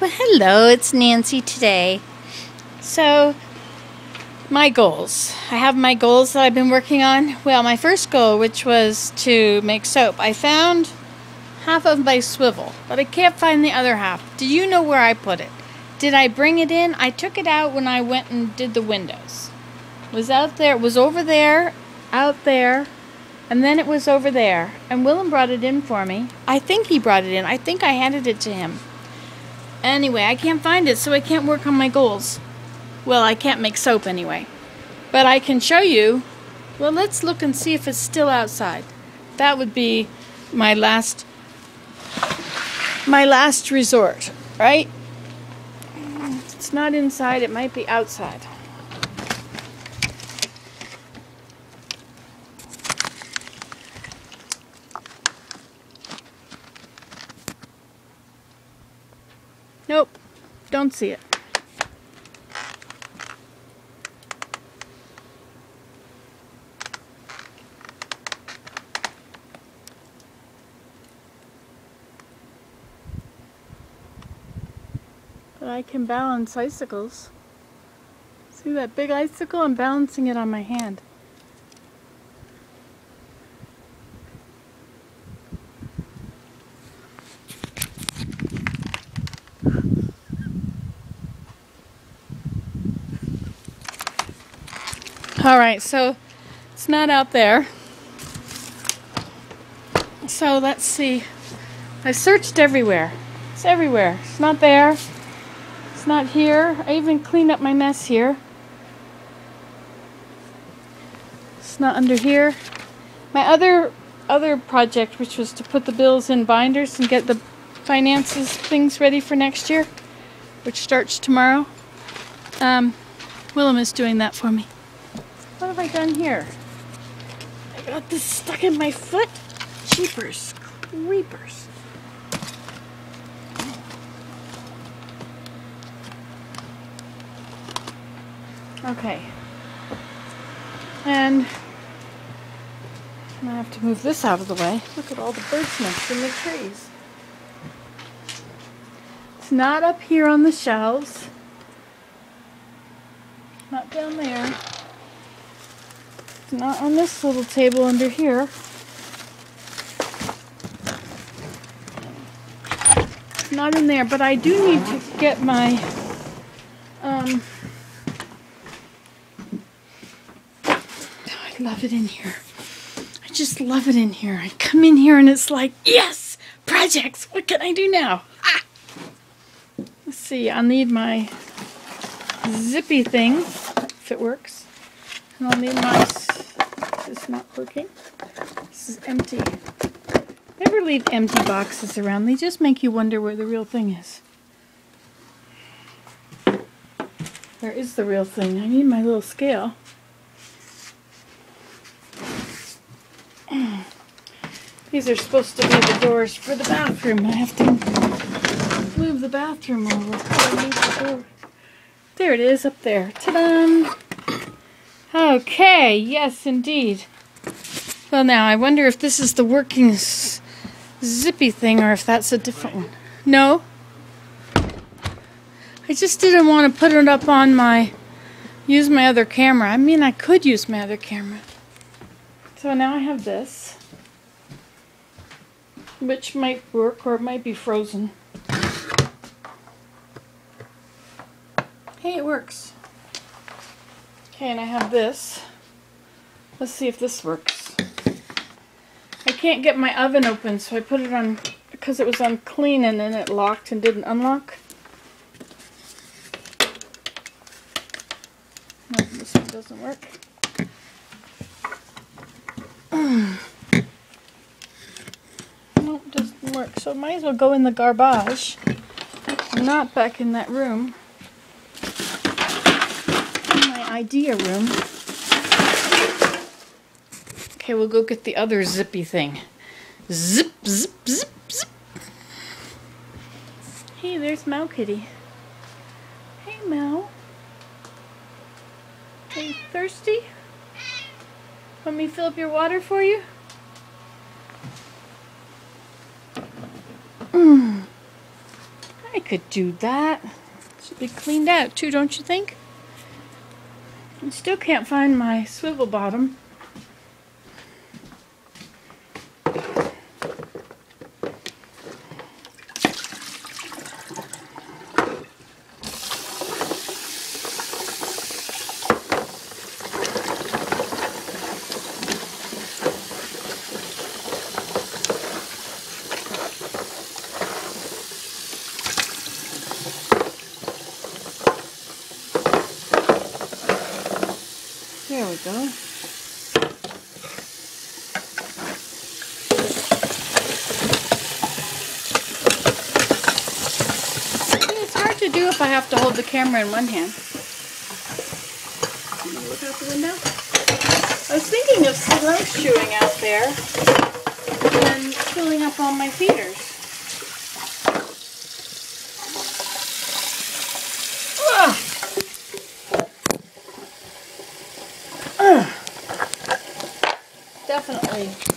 Well, hello, it's Nancy today. So, my goals. I have my goals that I've been working on. Well, my first goal, which was to make soap, I found half of my swivel, but I can't find the other half. Do you know where I put it? Did I bring it in? I took it out when I went and did the windows. It was out there, it was over there, out there, and then it was over there. And Willem brought it in for me. I think he brought it in. I think I handed it to him. Anyway, I can't find it, so I can't work on my goals. Well, I can't make soap anyway. But I can show you. Well, let's look and see if it's still outside. That would be my last my last resort, right? It's not inside, it might be outside. Nope, don't see it. But I can balance icicles. See that big icicle? I'm balancing it on my hand. Alright, so it's not out there. So let's see. I searched everywhere. It's everywhere. It's not there. It's not here. I even cleaned up my mess here. It's not under here. My other other project, which was to put the bills in binders and get the finances things ready for next year, which starts tomorrow. Um, Willem is doing that for me. What have I done here? I got this stuck in my foot. Cheapers, creepers. Okay. And I have to move this out of the way. Look at all the bird's nests in the trees. It's not up here on the shelves. Not down there. Not on this little table under here. Not in there, but I do need to get my um I love it in here. I just love it in here. I come in here and it's like, yes, projects. What can I do now? Ah. Let's see. I'll need my zippy thing if it works. Need my. This is not working. This is empty. Never leave empty boxes around. They just make you wonder where the real thing is. Where is the real thing? I need my little scale. These are supposed to be the doors for the bathroom. I have to move the bathroom over. There it is up there. Ta-da! Okay, yes indeed. Well now, I wonder if this is the working zippy thing or if that's a different one. No? I just didn't want to put it up on my, use my other camera. I mean, I could use my other camera. So now I have this which might work or it might be frozen. Hey, it works. Okay, and I have this. Let's see if this works. I can't get my oven open, so I put it on because it was unclean and then it locked and didn't unlock. No, this one doesn't work. Nope, doesn't work, so might as well go in the garbage. Not back in that room. My idea room. Okay, we'll go get the other zippy thing. Zip, zip, zip, zip. Hey, there's Mow Kitty. Hey, Mow. Are you thirsty? Want me fill up your water for you? Mm. I could do that. Should be cleaned out too, don't you think? I still can't find my swivel bottom. Go. It's hard to do if I have to hold the camera in one hand. Can you look out the window? I was thinking of snowshoeing out there and filling up all my feeders. Definitely